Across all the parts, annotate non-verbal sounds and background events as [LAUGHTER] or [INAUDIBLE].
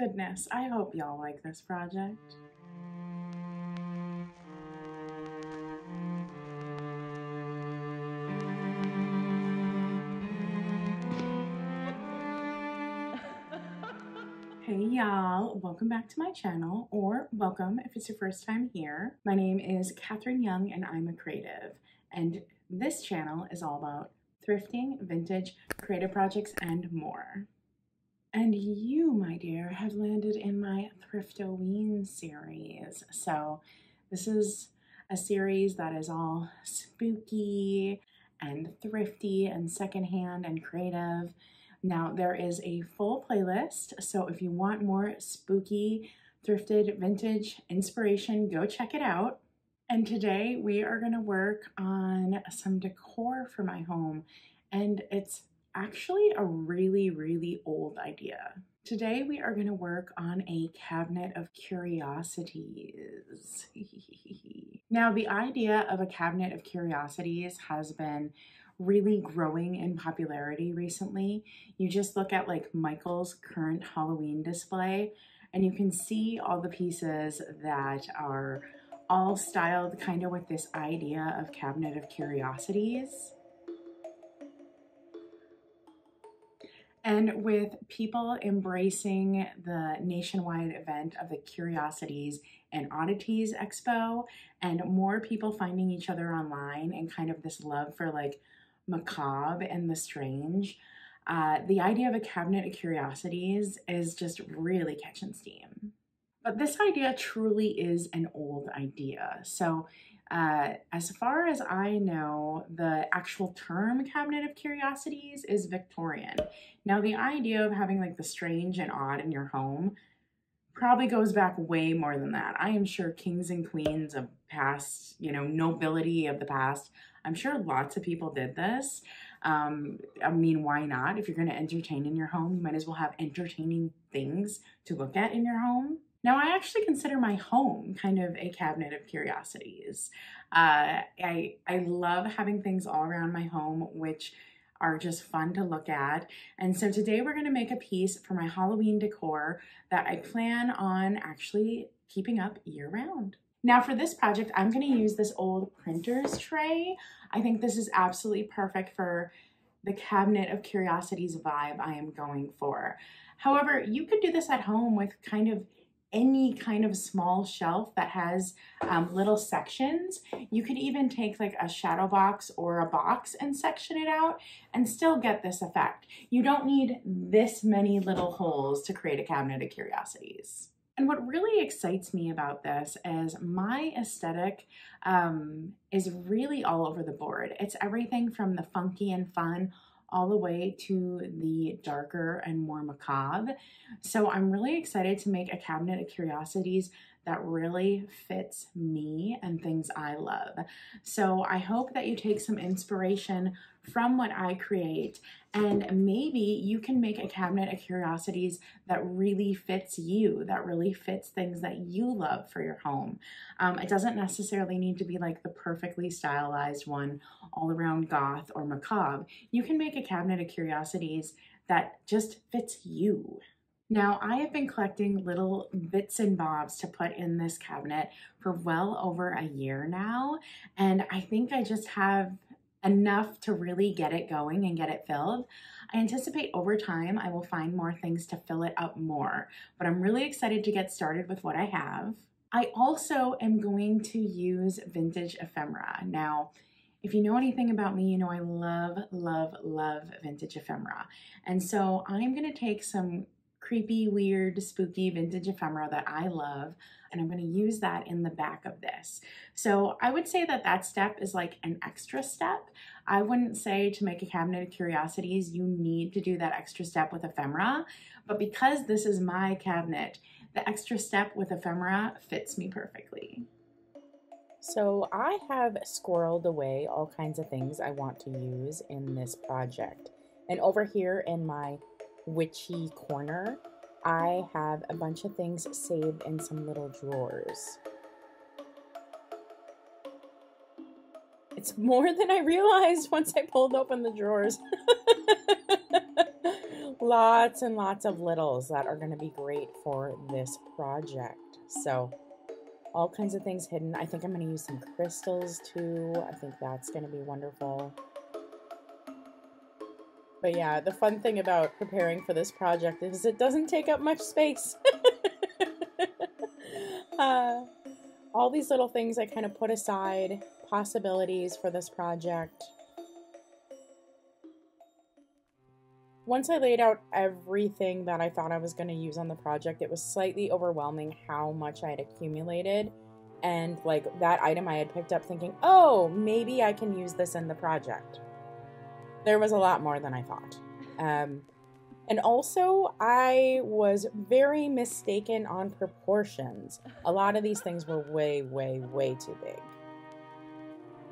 Goodness, I hope y'all like this project. Hey y'all, welcome back to my channel, or welcome if it's your first time here. My name is Katherine Young and I'm a creative, and this channel is all about thrifting, vintage, creative projects, and more. And you, my dear, have landed in my Thriftoween series. So this is a series that is all spooky and thrifty and secondhand and creative. Now there is a full playlist, so if you want more spooky, thrifted, vintage inspiration, go check it out. And today we are gonna work on some decor for my home and it's actually a really, really old idea. Today we are going to work on a cabinet of curiosities. [LAUGHS] now the idea of a cabinet of curiosities has been really growing in popularity recently. You just look at like Michael's current Halloween display and you can see all the pieces that are all styled kind of with this idea of cabinet of curiosities. And with people embracing the nationwide event of the Curiosities and Oddities Expo, and more people finding each other online and kind of this love for like macabre and the strange, uh, the idea of a cabinet of curiosities is just really catching steam. But this idea truly is an old idea. So uh, as far as I know, the actual term cabinet of curiosities is Victorian. Now, the idea of having like the strange and odd in your home probably goes back way more than that. I am sure kings and queens of past, you know, nobility of the past, I'm sure lots of people did this. Um, I mean, why not? If you're going to entertain in your home, you might as well have entertaining things to look at in your home. Now, I actually consider my home kind of a cabinet of curiosities. Uh, I, I love having things all around my home, which are just fun to look at. And so today we're going to make a piece for my Halloween decor that I plan on actually keeping up year round. Now for this project, I'm going to use this old printer's tray. I think this is absolutely perfect for the cabinet of curiosities vibe I am going for. However, you could do this at home with kind of any kind of small shelf that has um, little sections. You could even take like a shadow box or a box and section it out and still get this effect. You don't need this many little holes to create a cabinet of curiosities. And what really excites me about this is my aesthetic um, is really all over the board. It's everything from the funky and fun all the way to the darker and more macabre. So I'm really excited to make a cabinet of curiosities that really fits me and things I love. So I hope that you take some inspiration from what I create and maybe you can make a cabinet of curiosities that really fits you, that really fits things that you love for your home. Um, it doesn't necessarily need to be like the perfectly stylized one all around goth or macabre. You can make a cabinet of curiosities that just fits you. Now, I have been collecting little bits and bobs to put in this cabinet for well over a year now, and I think I just have enough to really get it going and get it filled. I anticipate over time I will find more things to fill it up more, but I'm really excited to get started with what I have. I also am going to use vintage ephemera. Now, if you know anything about me, you know I love, love, love vintage ephemera. And so I'm gonna take some creepy, weird, spooky vintage ephemera that I love. And I'm going to use that in the back of this. So I would say that that step is like an extra step. I wouldn't say to make a cabinet of curiosities, you need to do that extra step with ephemera. But because this is my cabinet, the extra step with ephemera fits me perfectly. So I have squirreled away all kinds of things I want to use in this project. And over here in my witchy corner, I have a bunch of things saved in some little drawers. It's more than I realized [LAUGHS] once I pulled open the drawers. [LAUGHS] lots and lots of littles that are going to be great for this project. So all kinds of things hidden. I think I'm going to use some crystals too. I think that's going to be wonderful. But yeah, the fun thing about preparing for this project is it doesn't take up much space. [LAUGHS] uh, all these little things I kind of put aside, possibilities for this project. Once I laid out everything that I thought I was going to use on the project, it was slightly overwhelming how much I had accumulated. And like that item I had picked up thinking, oh, maybe I can use this in the project. There was a lot more than I thought. Um, and also, I was very mistaken on proportions. A lot of these things were way, way, way too big.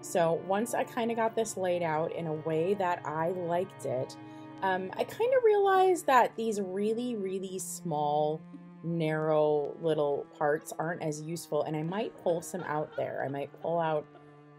So once I kind of got this laid out in a way that I liked it, um, I kind of realized that these really, really small, narrow little parts aren't as useful, and I might pull some out there. I might pull out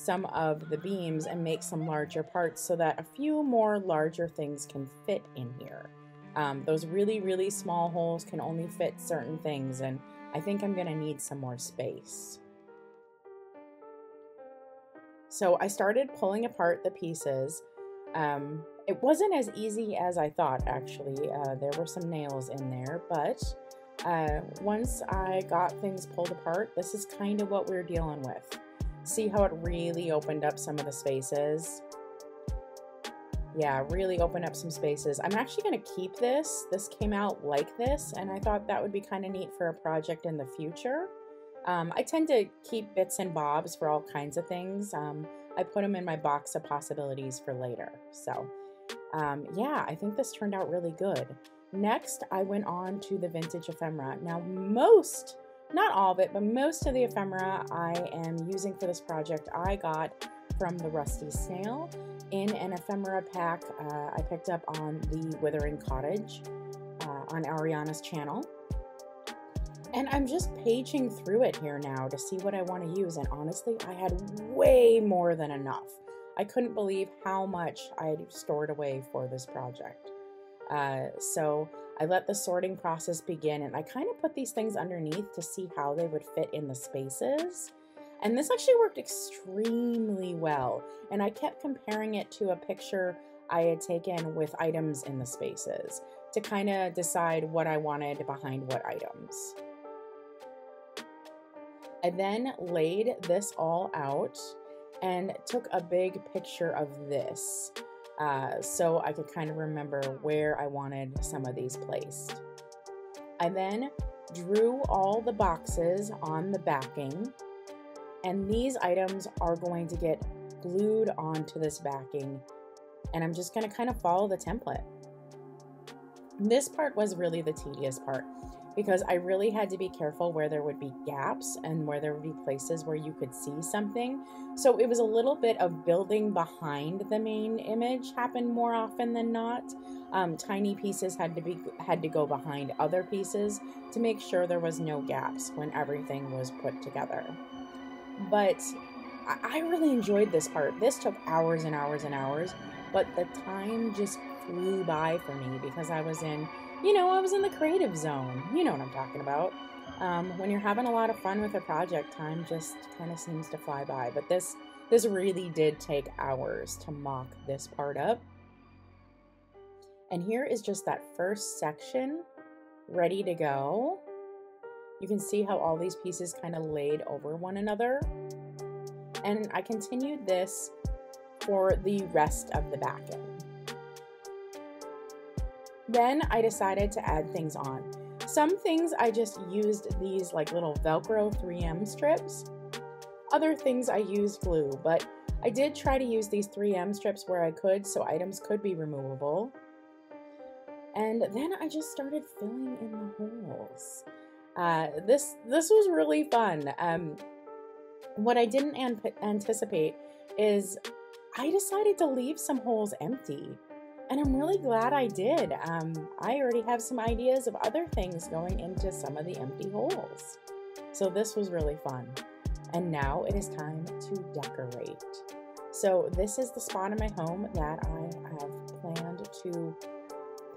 some of the beams and make some larger parts so that a few more larger things can fit in here. Um, those really, really small holes can only fit certain things, and I think I'm going to need some more space. So I started pulling apart the pieces. Um, it wasn't as easy as I thought, actually. Uh, there were some nails in there, but uh, once I got things pulled apart, this is kind of what we're dealing with. See how it really opened up some of the spaces? Yeah, really opened up some spaces. I'm actually going to keep this. This came out like this, and I thought that would be kind of neat for a project in the future. Um, I tend to keep bits and bobs for all kinds of things. Um, I put them in my box of possibilities for later. So um, yeah, I think this turned out really good. Next, I went on to the vintage ephemera. Now, most, not all of it, but most of the ephemera I am using for this project, I got from the Rusty Snail in an ephemera pack uh, I picked up on the Withering Cottage uh, on Ariana's channel. And I'm just paging through it here now to see what I want to use. And honestly, I had way more than enough. I couldn't believe how much I had stored away for this project. Uh, so I let the sorting process begin and I kind of put these things underneath to see how they would fit in the spaces. And this actually worked extremely well. And I kept comparing it to a picture I had taken with items in the spaces to kind of decide what I wanted behind what items. I then laid this all out and took a big picture of this uh, so I could kind of remember where I wanted some of these placed. I then drew all the boxes on the backing, and these items are going to get glued onto this backing, and I'm just going to kind of follow the template. This part was really the tedious part because I really had to be careful where there would be gaps and where there would be places where you could see something. So it was a little bit of building behind the main image happened more often than not. Um, tiny pieces had to be had to go behind other pieces to make sure there was no gaps when everything was put together. But I really enjoyed this part. This took hours and hours and hours, but the time just flew by for me because I was in you know, I was in the creative zone. You know what I'm talking about. Um, when you're having a lot of fun with a project, time just kind of seems to fly by. But this this really did take hours to mock this part up. And here is just that first section ready to go. You can see how all these pieces kind of laid over one another. And I continued this for the rest of the backing. Then I decided to add things on. Some things I just used these like little Velcro 3M strips. Other things I used glue, but I did try to use these 3M strips where I could so items could be removable. And then I just started filling in the holes. Uh, this this was really fun. Um, what I didn't an- anticipate is I decided to leave some holes empty. And I'm really glad I did. Um, I already have some ideas of other things going into some of the empty holes. So this was really fun. And now it is time to decorate. So this is the spot in my home that I have planned to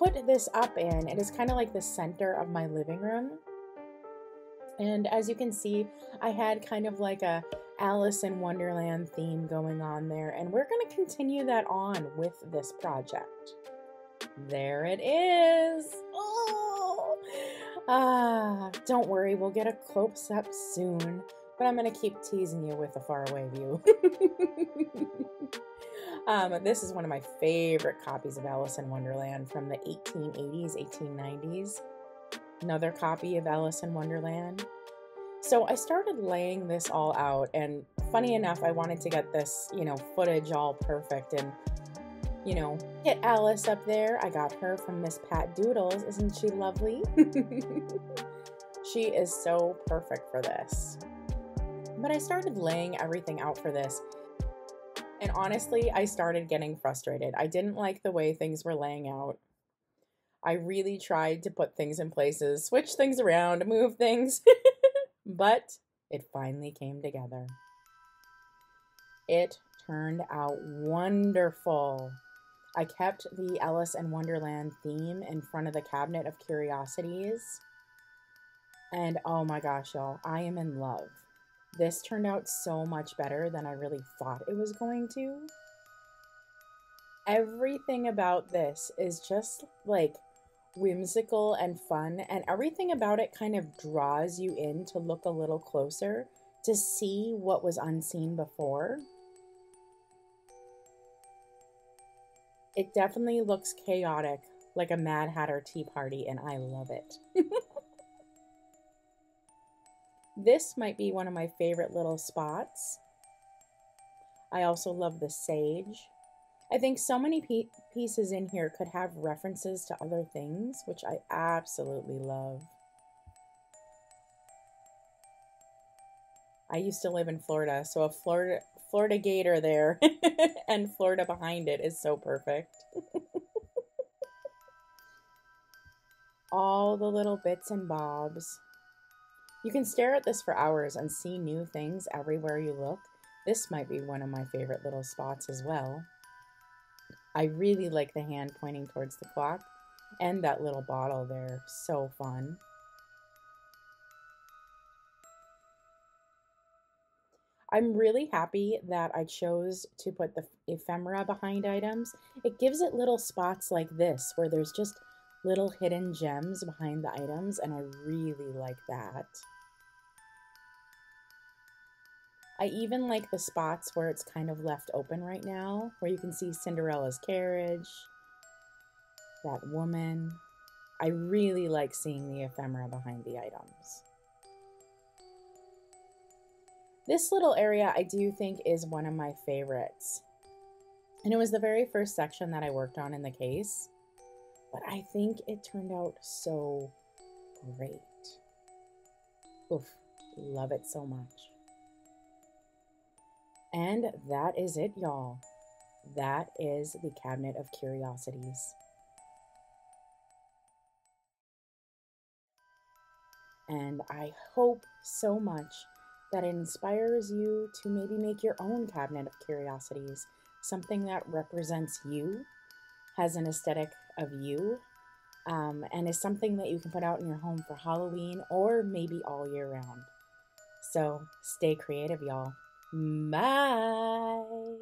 put this up in, it is kind of like the center of my living room. And as you can see, I had kind of like a Alice in Wonderland theme going on there, and we're going to continue that on with this project. There it is. Oh, ah, don't worry, we'll get a close up soon, but I'm going to keep teasing you with a faraway view. [LAUGHS] um, this is one of my favorite copies of Alice in Wonderland from the 1880s, 1890s. Another copy of Alice in Wonderland. So I started laying this all out, and funny enough, I wanted to get this, you know, footage all perfect and you know, get Alice up there. I got her from Miss Pat Doodles. Isn't she lovely? [LAUGHS] she is so perfect for this. But I started laying everything out for this. And honestly, I started getting frustrated. I didn't like the way things were laying out. I really tried to put things in places, switch things around, move things, [LAUGHS] but it finally came together. It turned out wonderful. I kept the Alice in Wonderland theme in front of the cabinet of curiosities. And oh my gosh, y'all, I am in love. This turned out so much better than I really thought it was going to. Everything about this is just like whimsical and fun, and everything about it kind of draws you in to look a little closer to see what was unseen before. It definitely looks chaotic, like a Mad Hatter tea party, and I love it. [LAUGHS] this might be one of my favorite little spots. I also love the sage. I think so many pieces in here could have references to other things, which I absolutely love. I used to live in Florida, so a Florida Florida gator there [LAUGHS] and Florida behind it is so perfect. [LAUGHS] All the little bits and bobs. You can stare at this for hours and see new things everywhere you look. This might be one of my favorite little spots as well. I really like the hand pointing towards the clock and that little bottle there. So fun. I'm really happy that I chose to put the ephemera behind items. It gives it little spots like this where there's just little hidden gems behind the items and I really like that. I even like the spots where it's kind of left open right now, where you can see Cinderella's carriage, that woman. I really like seeing the ephemera behind the items. This little area I do think is one of my favorites. And it was the very first section that I worked on in the case. But I think it turned out so great. Oof, love it so much. And that is it, y'all. That is the Cabinet of Curiosities. And I hope so much that it inspires you to maybe make your own cabinet of curiosities, something that represents you, has an aesthetic of you, um, and is something that you can put out in your home for Halloween or maybe all year round. So stay creative, y'all. Bye.